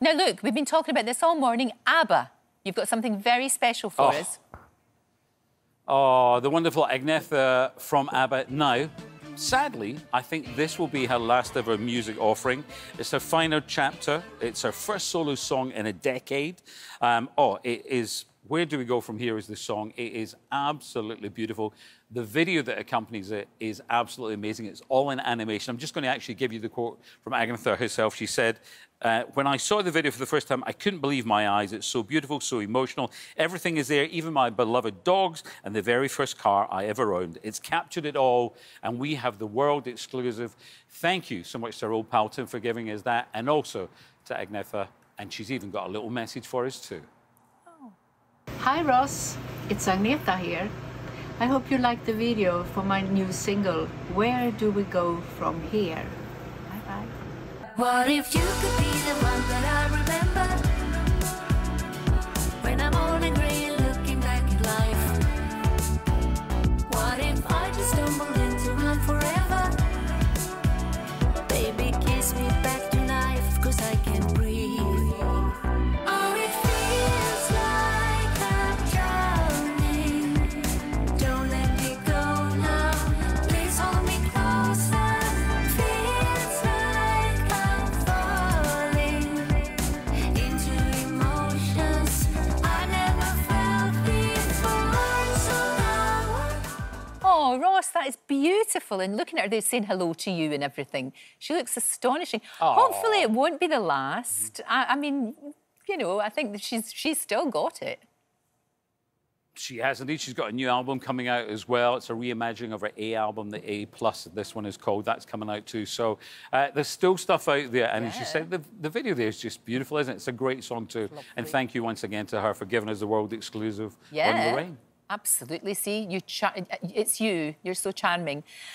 Now, look, we've been talking about this all morning. ABBA, you've got something very special for Oh. us. Oh, the wonderful Agnetha from ABBA. Now, sadly, I think this will be her last ever music offering. It's her final chapter. It's her first solo song in a decade. Um, oh, it is. Where do we go from here? Is the song? It is absolutely beautiful. The video that accompanies it is absolutely amazing. It's all in animation. I'm just going to actually give you the quote from Agnetha herself. She said, uh, when I saw the video for the first time, I couldn't believe my eyes. It's so beautiful, so emotional. Everything is there, even my beloved dogs and the very first car I ever owned. It's captured it all, and we have the world exclusive. Thank you so much to Earl Palton for giving us that, and also to Agnetha. And she's even got a little message for us, too. Hi Ross, it's Agnetha here. I hope you like the video for my new single, Where Do We Go From Here? Bye bye. What if you could be the one that I remember? Oh, Ross, that is beautiful. And looking at her they're saying hello to you and everything, she looks astonishing. Hopefully, it won't be the last. I, I mean, you know, I think that she's she's still got it. She has indeed. She's got a new album coming out as well. It's a reimagining of her A album, the A plus. This one is called. That's coming out too. So uh, there's still stuff out there. And as you said, the, the video there is just beautiful, isn't it? It's a great song too. And thank you once again to her for giving us the world exclusive on the Lorraine. Absolutely. See, you. It's you. You're so charming.